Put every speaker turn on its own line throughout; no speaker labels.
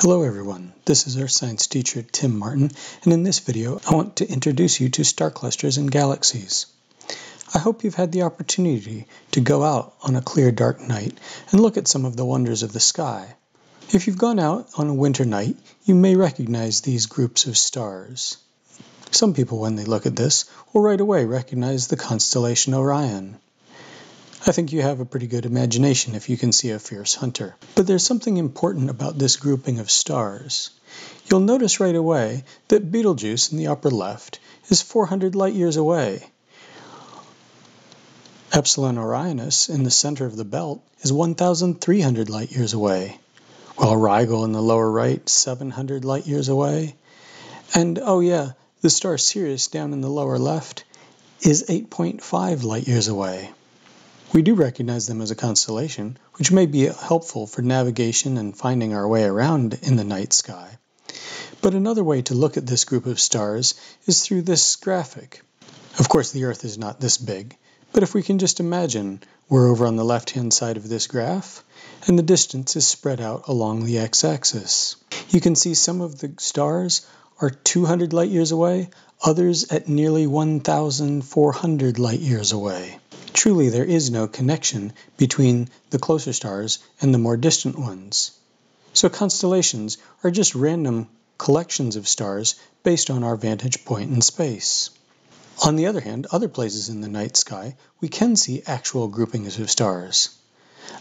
Hello everyone, this is our science teacher Tim Martin, and in this video I want to introduce you to star clusters and galaxies. I hope you've had the opportunity to go out on a clear dark night and look at some of the wonders of the sky. If you've gone out on a winter night, you may recognize these groups of stars. Some people, when they look at this, will right away recognize the constellation Orion. I think you have a pretty good imagination if you can see a fierce hunter. But there's something important about this grouping of stars. You'll notice right away that Betelgeuse in the upper left is 400 light years away. Epsilon Orionis in the center of the belt is 1,300 light years away, while Rigel in the lower right 700 light years away. And oh yeah, the star Sirius down in the lower left is 8.5 light years away. We do recognize them as a constellation, which may be helpful for navigation and finding our way around in the night sky. But another way to look at this group of stars is through this graphic. Of course, the Earth is not this big, but if we can just imagine we're over on the left-hand side of this graph, and the distance is spread out along the x-axis. You can see some of the stars are 200 light years away, others at nearly 1,400 light years away. Truly, there is no connection between the closer stars and the more distant ones. So constellations are just random collections of stars based on our vantage point in space. On the other hand, other places in the night sky, we can see actual groupings of stars.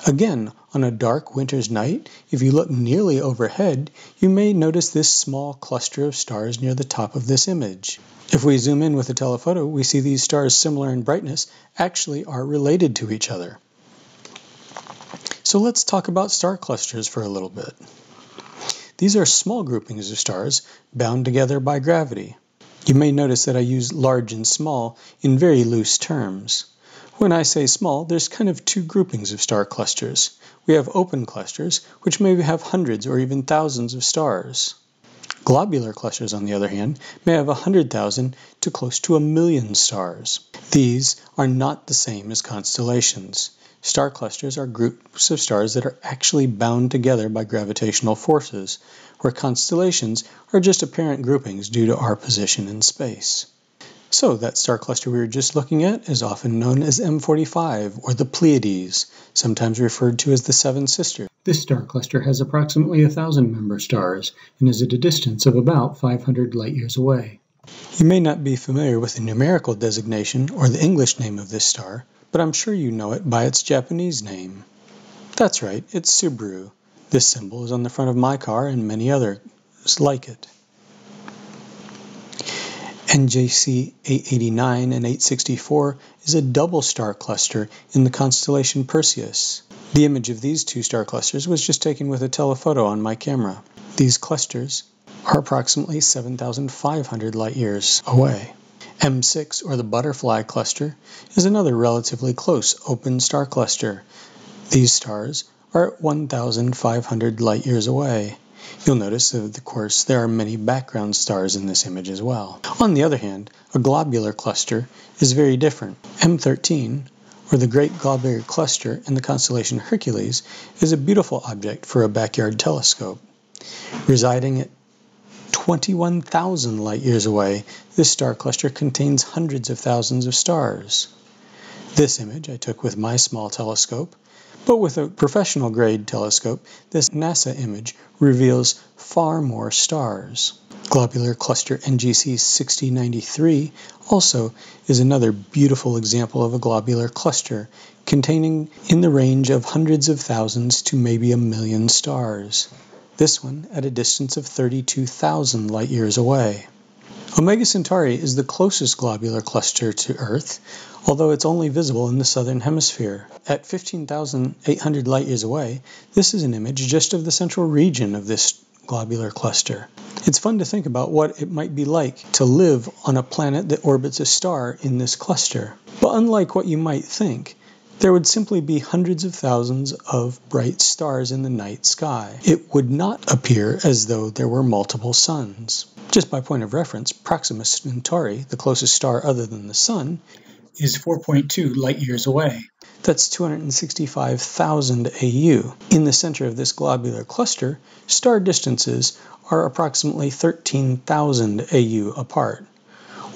Again, on a dark winter's night, if you look nearly overhead, you may notice this small cluster of stars near the top of this image. If we zoom in with a telephoto, we see these stars similar in brightness actually are related to each other. So let's talk about star clusters for a little bit. These are small groupings of stars bound together by gravity. You may notice that I use large and small in very loose terms. When I say small, there's kind of two groupings of star clusters. We have open clusters, which may have hundreds or even thousands of stars. Globular clusters, on the other hand, may have 100,000 to close to a million stars. These are not the same as constellations. Star clusters are groups of stars that are actually bound together by gravitational forces, where constellations are just apparent groupings due to our position in space. So, that star cluster we were just looking at is often known as M45 or the Pleiades, sometimes referred to as the Seven Sisters. This star cluster has approximately a thousand member stars and is at a distance of about 500 light years away. You may not be familiar with the numerical designation or the English name of this star, but I'm sure you know it by its Japanese name. That's right, it's Subaru. This symbol is on the front of my car and many others like it. NGC 889 and 864 is a double star cluster in the constellation Perseus. The image of these two star clusters was just taken with a telephoto on my camera. These clusters are approximately 7,500 light years away. M6, or the butterfly cluster, is another relatively close open star cluster. These stars are 1,500 light years away. You'll notice that, of course, there are many background stars in this image as well. On the other hand, a globular cluster is very different. M13, or the Great Globular Cluster in the constellation Hercules, is a beautiful object for a backyard telescope. Residing at 21,000 light years away, this star cluster contains hundreds of thousands of stars. This image I took with my small telescope, but with a professional grade telescope, this NASA image reveals far more stars. Globular cluster NGC 6093 also is another beautiful example of a globular cluster containing in the range of hundreds of thousands to maybe a million stars. This one at a distance of 32,000 light years away. Omega Centauri is the closest globular cluster to Earth, although it's only visible in the southern hemisphere. At 15,800 light years away, this is an image just of the central region of this globular cluster. It's fun to think about what it might be like to live on a planet that orbits a star in this cluster. But unlike what you might think, there would simply be hundreds of thousands of bright stars in the night sky. It would not appear as though there were multiple suns. Just by point of reference, Proxima Centauri, the closest star other than the Sun,
is 4.2 light years away.
That's 265,000 AU. In the center of this globular cluster, star distances are approximately 13,000 AU apart.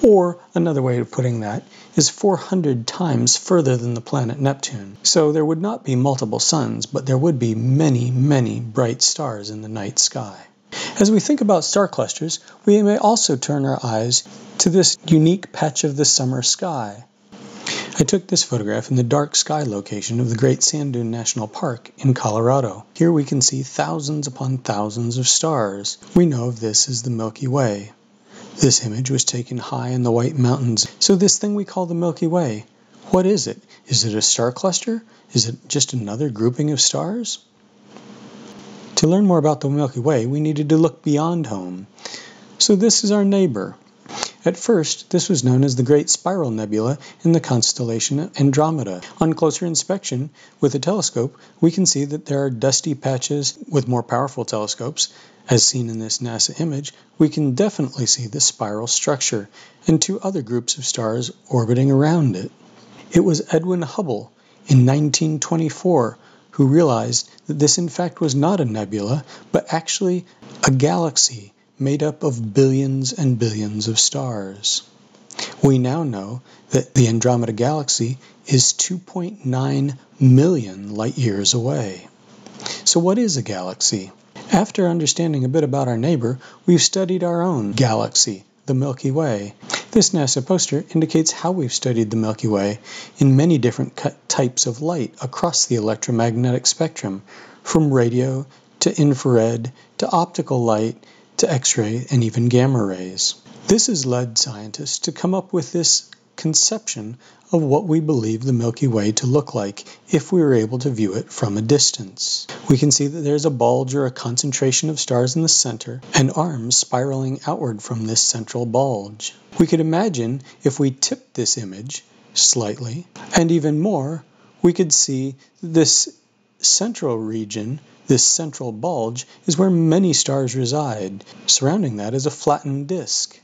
Or, another way of putting that is 400 times further than the planet Neptune. So there would not be multiple suns, but there would be many, many bright stars in the night sky. As we think about star clusters, we may also turn our eyes to this unique patch of the summer sky. I took this photograph in the dark sky location of the Great Sand Dune National Park in Colorado. Here we can see thousands upon thousands of stars. We know of this as the Milky Way. This image was taken high in the White Mountains. So this thing we call the Milky Way, what is it? Is it a star cluster? Is it just another grouping of stars? To learn more about the Milky Way, we needed to look beyond home. So this is our neighbor. At first, this was known as the Great Spiral Nebula in the constellation Andromeda. On closer inspection with a telescope, we can see that there are dusty patches with more powerful telescopes. As seen in this NASA image, we can definitely see the spiral structure and two other groups of stars orbiting around it. It was Edwin Hubble in 1924 who realized that this in fact was not a nebula, but actually a galaxy made up of billions and billions of stars. We now know that the Andromeda Galaxy is 2.9 million light years away. So, what is a galaxy? After understanding a bit about our neighbor, we've studied our own galaxy, the Milky Way. This NASA poster indicates how we've studied the Milky Way in many different types of light across the electromagnetic spectrum, from radio to infrared to optical light to X ray and even gamma rays. This has led scientists to come up with this conception of what we believe the Milky Way to look like if we were able to view it from a distance. We can see that there's a bulge or a concentration of stars in the center and arms spiraling outward from this central bulge. We could imagine if we tipped this image slightly, and even more, we could see this central region this central bulge is where many stars reside. Surrounding that is a flattened disk.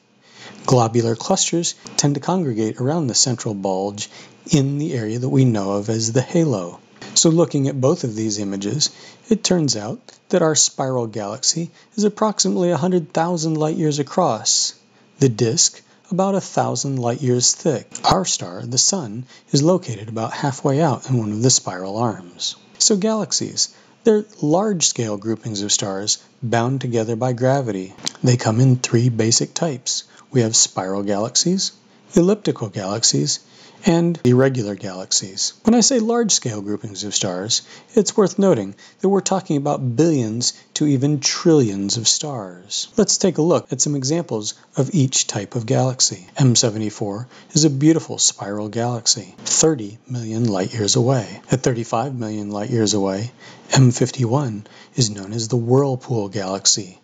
Globular clusters tend to congregate around the central bulge in the area that we know of as the halo. So, looking at both of these images, it turns out that our spiral galaxy is approximately 100,000 light years across. The disk, about thousand light years thick. Our star, the Sun, is located about halfway out in one of the spiral arms. So, galaxies, they're large scale groupings of stars bound together by gravity. They come in three basic types. We have spiral galaxies, elliptical galaxies, and irregular galaxies. When I say large scale groupings of stars, it's worth noting that we're talking about billions to even trillions of stars. Let's take a look at some examples of each type of galaxy. M74 is a beautiful spiral galaxy, 30 million light years away. At 35 million light years away, M51 is known as the Whirlpool Galaxy.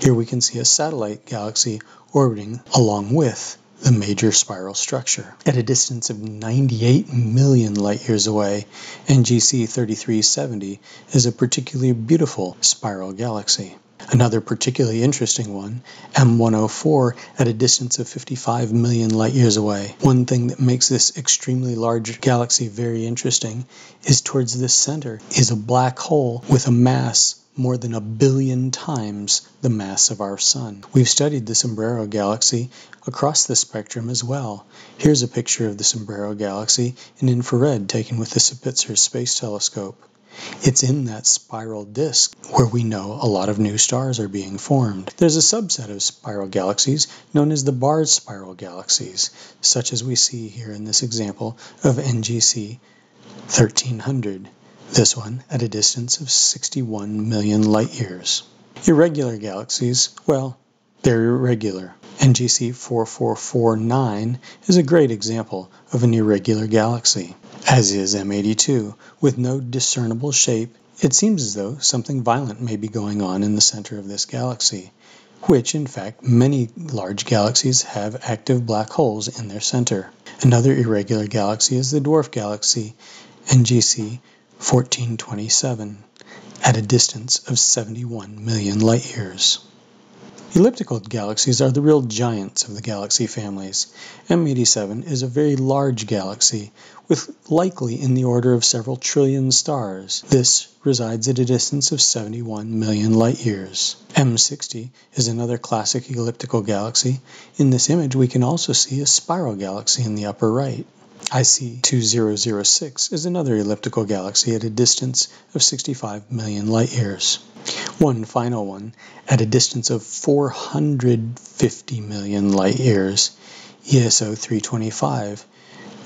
Here we can see a satellite galaxy orbiting along with the major spiral structure. At a distance of 98 million light years away, NGC 3370 is a particularly beautiful spiral galaxy. Another particularly interesting one, M104, at a distance of 55 million light years away. One thing that makes this extremely large galaxy very interesting is towards the center is a black hole with a mass more than a billion times the mass of our Sun. We've studied the Sombrero Galaxy across the spectrum as well. Here's a picture of the Sombrero Galaxy in infrared taken with the Spitzer Space Telescope. It's in that spiral disk where we know a lot of new stars are being formed. There's a subset of spiral galaxies known as the barred spiral galaxies, such as we see here in this example of NGC 1300 this one at a distance of 61 million light years. Irregular galaxies, well, they're irregular. NGC 4449 is a great example of an irregular galaxy, as is M82, with no discernible shape. It seems as though something violent may be going on in the center of this galaxy, which, in fact, many large galaxies have active black holes in their center. Another irregular galaxy is the dwarf galaxy, NGC 1427 at a distance of 71 million light years. Elliptical galaxies are the real giants of the galaxy families. M87 is a very large galaxy, with likely in the order of several trillion stars. This resides at a distance of 71 million light years. M60 is another classic elliptical galaxy. In this image, we can also see a spiral galaxy in the upper right. IC 2006 is another elliptical galaxy at a distance of 65 million light years. One final one, at a distance of 450 million light years, ESO 325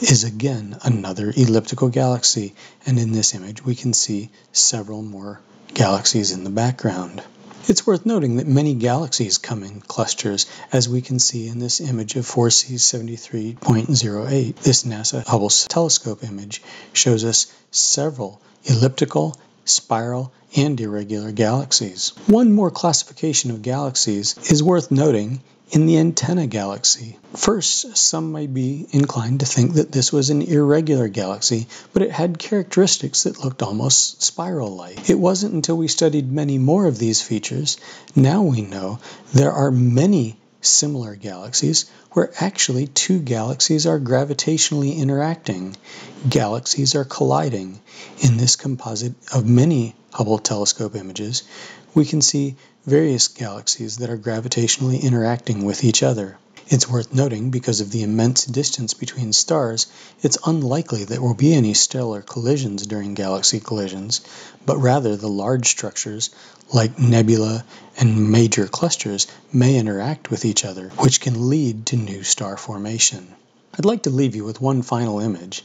is again another elliptical galaxy, and in this image we can see several more galaxies in the background. It's worth noting that many galaxies come in clusters, as we can see in this image of 4C 73.08. This NASA Hubble telescope image shows us several elliptical, spiral, and irregular galaxies. One more classification of galaxies is worth noting in the antenna galaxy. First, some might be inclined to think that this was an irregular galaxy, but it had characteristics that looked almost spiral like. It wasn't until we studied many more of these features, now we know there are many similar galaxies where actually two galaxies are gravitationally interacting. Galaxies are colliding. In this composite of many Hubble telescope images, we can see various galaxies that are gravitationally interacting with each other. It's worth noting because of the immense distance between stars, it's unlikely there will be any stellar collisions during galaxy collisions, but rather the large structures like nebula and major clusters may interact with each other, which can lead to new star formation. I'd like to leave you with one final image.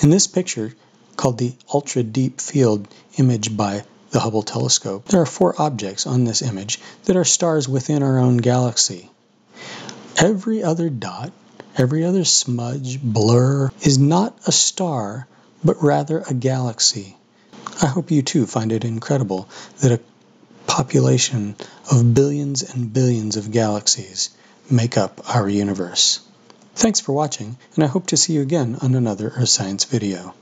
In this picture, called the Ultra Deep Field image by the Hubble telescope, there are four objects on this image that are stars within our own galaxy. Every other dot, every other smudge, blur, is not a star, but rather a galaxy. I hope you too find it incredible that a population of billions and billions of galaxies make up our universe. Thanks for watching, and I hope to see you again on another Earth Science video.